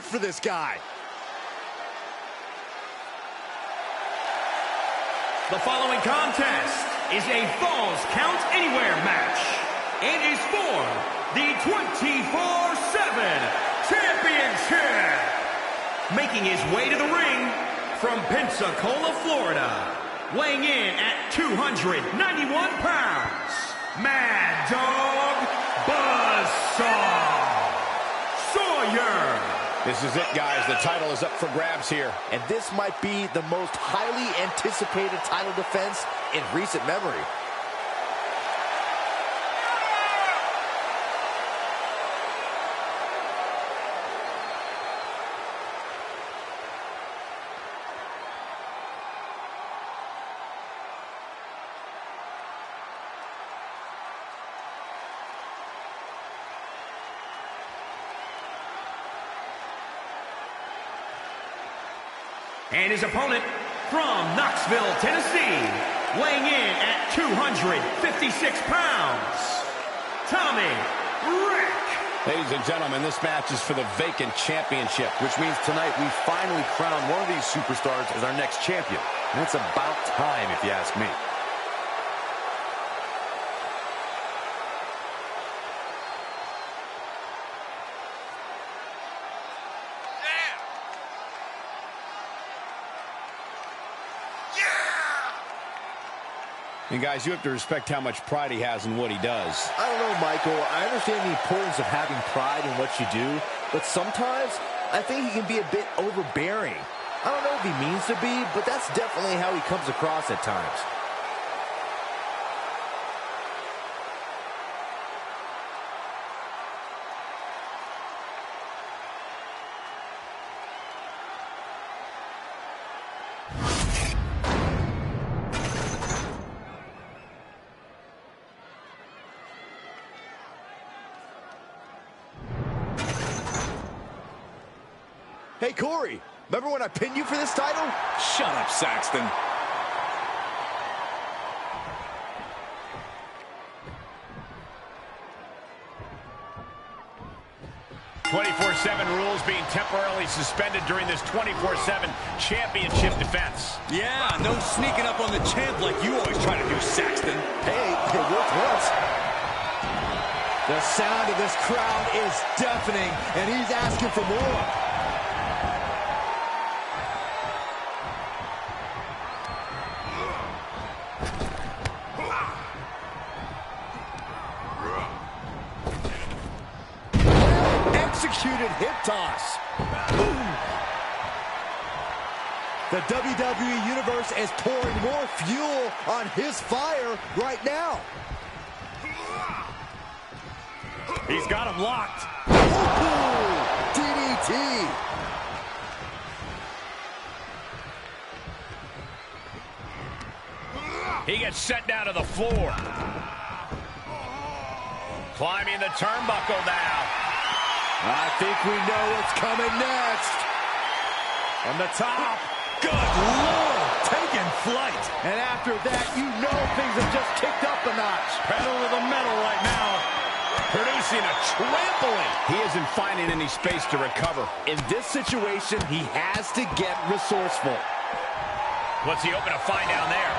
pumped for this guy. The following contest is a Falls Count Anywhere match and is for the 24-7 Championship. Making his way to the ring from Pensacola, Florida, weighing in at 291 pounds, Mad Dog This is it, guys. The title is up for grabs here. And this might be the most highly anticipated title defense in recent memory. And his opponent from Knoxville, Tennessee, weighing in at 256 pounds, Tommy Rich. Ladies and gentlemen, this match is for the vacant championship, which means tonight we finally crown one of these superstars as our next champion. And it's about time, if you ask me. And guys, you have to respect how much pride he has in what he does. I don't know, Michael. I understand the importance of having pride in what you do, but sometimes I think he can be a bit overbearing. I don't know if he means to be, but that's definitely how he comes across at times. Hey, Corey, remember when I pinned you for this title? Shut up, Saxton. 24-7 rules being temporarily suspended during this 24-7 championship defense. Yeah, no sneaking up on the champ like you always try to do, Saxton. Hey, it worked once. The sound of this crowd is deafening, and he's asking for more. Executed hip toss. Boom. The WWE Universe is pouring more fuel on his fire right now. He's got him locked. Ooh, DDT. He gets set down to the floor. Climbing the turnbuckle now. I think we know what's coming next. From the top. Good Lord, taking flight. And after that, you know things have just kicked up a notch. Pedal to the metal right now. Producing a trampling. He isn't finding any space to recover. In this situation, he has to get resourceful. What's he hoping to find down there?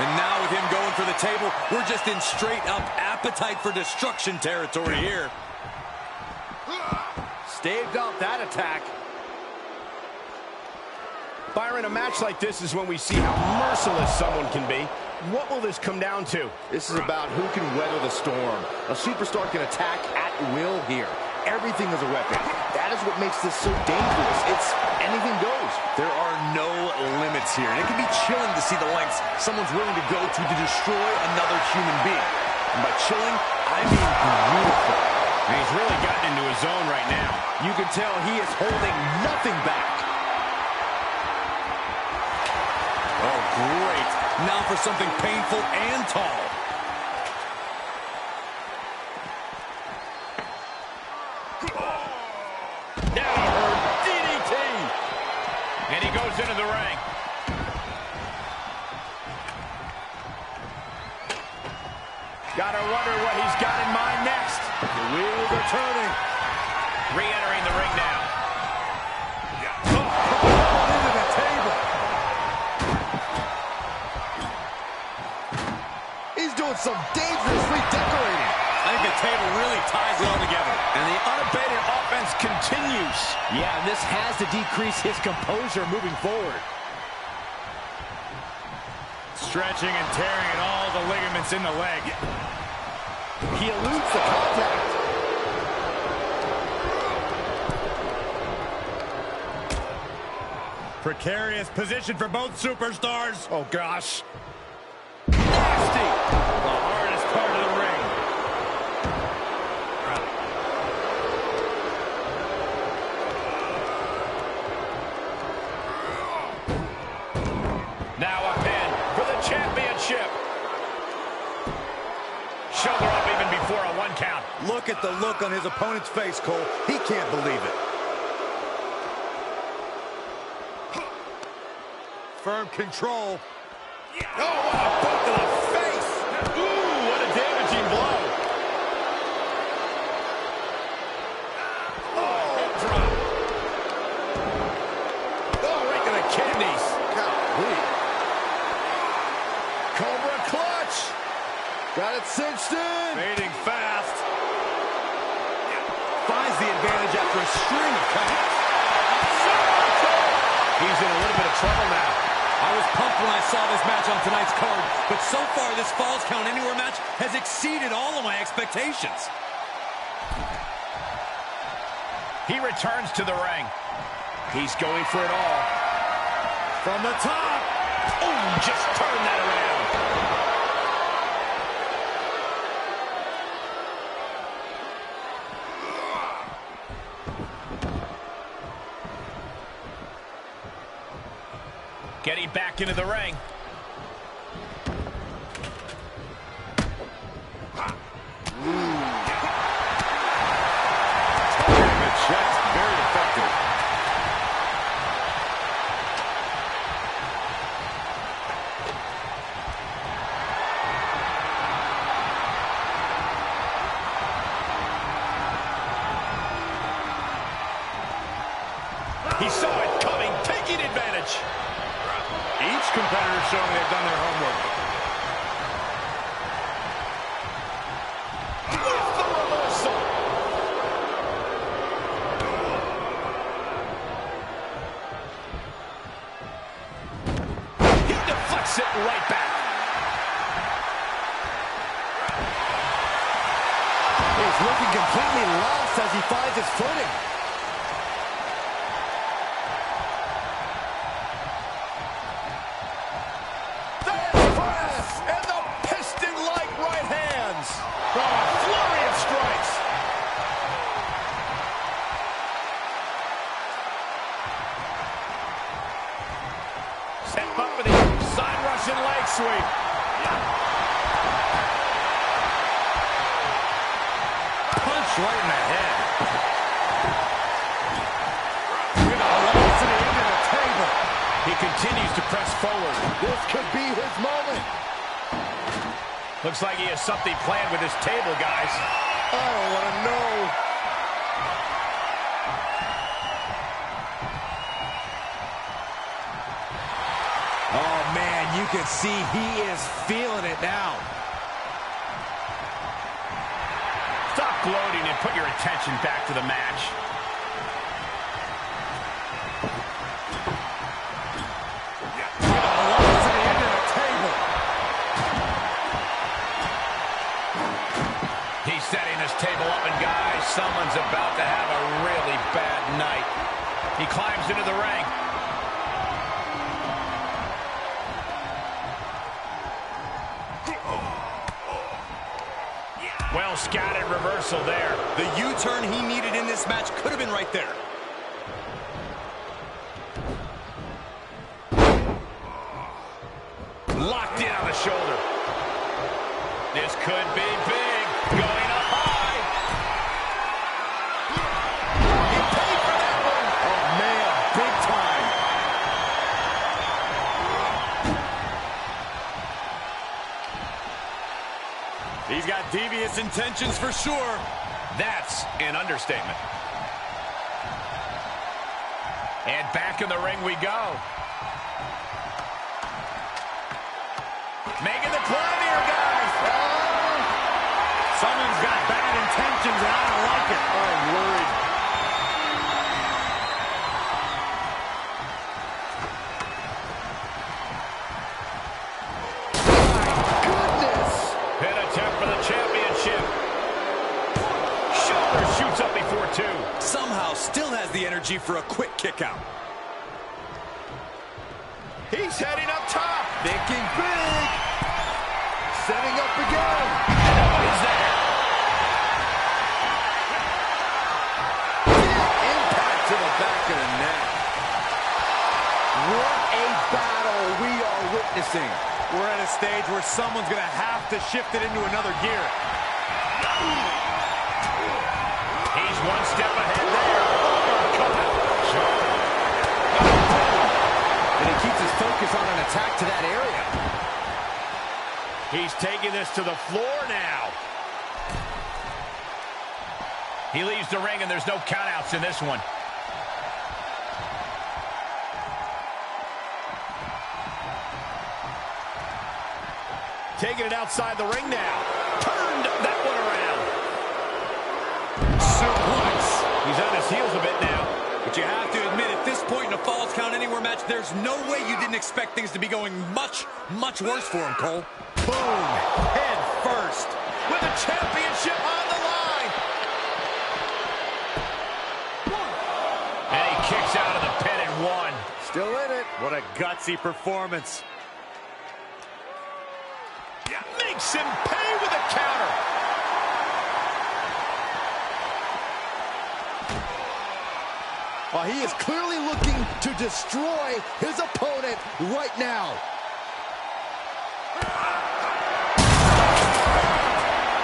And now with him going for the table, we're just in straight up appetite for destruction territory here. Staved off that attack. Byron, a match like this is when we see how merciless someone can be. What will this come down to? This is about who can weather the storm. A superstar can attack at will here. Everything is a weapon. That is what makes this so dangerous. It's anything goes. There are no limits here, and it can be chilling to see the lengths someone's willing to go to to destroy another human being. And by chilling, I mean beautiful. And he's really gotten into his zone right now. You can tell he is holding nothing back. Oh, great. Now for something painful and tall. wonder what he's got in mind next. The wheels are turning. Re-entering the ring now. Oh, oh, into the table. He's doing some dangerously decorating. I think the table really ties it all together. And the unabated offense continues. Yeah, and this has to decrease his composure moving forward. Stretching and tearing at all the ligaments in the leg. He eludes the contact. Precarious position for both superstars. Oh, gosh. Look at the look on his opponent's face, Cole. He can't believe it. Firm control. Oh, what a boot to the face. Ooh, what a damaging blow. Oh, hip drop. Oh, right to the kidneys. Golly. Cobra clutch. Got it cinched in. Fading fast. Finds the advantage after a string of counts. He's in a little bit of trouble now. I was pumped when I saw this match on tonight's card, but so far this Falls Count Anywhere match has exceeded all of my expectations. He returns to the ring. He's going for it all. From the top. Oh, just turn that around. Getting back into the ring. The Each competitor showing they've done their homework. He deflects it right back. He's looking completely lost as he finds his footing. Him up with a side Russian leg sweep. Punch right in the head. With a right to the table. He continues to press forward. This could be his moment. Looks like he has something planned with his table, guys. Oh, I don't want to know. Can see he is feeling it now. Stop gloating and put your attention back to the match. Reversal there. The U-turn he needed in this match could have been right there. Locked in on the shoulder. This could be big. Going He's got devious intentions for sure. That's an understatement. And back in the ring we go. Making the climb here, guys. Oh. Someone's got bad intentions, and I don't like it. I'm worried. Two. Somehow still has the energy for a quick kick out. He's heading up top. Thinking big. Setting up again. Nobody's there. Impact to the back of the neck. What a battle we are witnessing. We're at a stage where someone's going to have to shift it into another gear. One step ahead there. And he keeps his focus on an attack to that area. He's taking this to the floor now. He leaves the ring, and there's no countouts in this one. Taking it outside the ring now. Heels a bit now. But you have to admit, at this point in a Falls Count Anywhere match, there's no way you didn't expect things to be going much, much worse for him, Cole. Boom. Head first. With the championship on the line. And he kicks out of the pin at one. Still in it. What a gutsy performance. Yeah. Makes him pay with a counter. Well, he is clearly looking to destroy his opponent right now.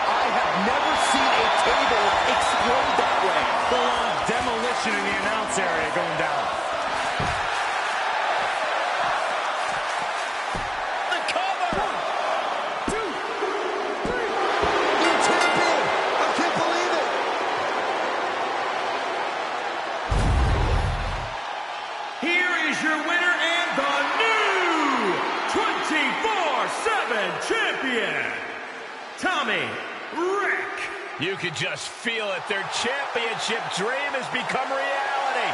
I have never seen a table explode that way. Full-on demolition in the announce area going down. Feel it. Their championship dream has become reality.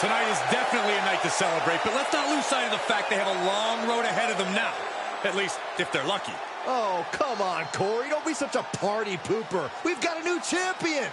Tonight is definitely a night to celebrate, but let's not lose sight of the fact they have a long road ahead of them now. At least, if they're lucky. Oh, come on, Corey. Don't be such a party pooper. We've got a new champion.